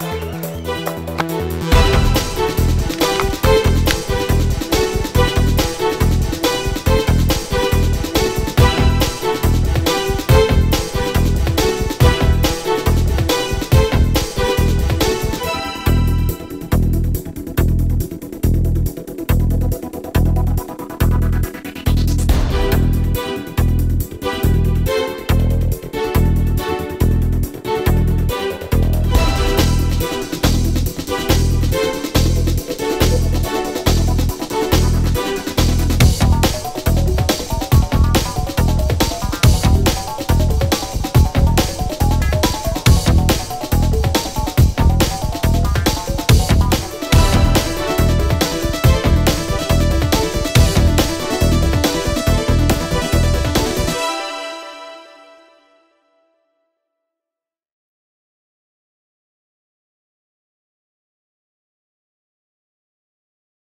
Bye.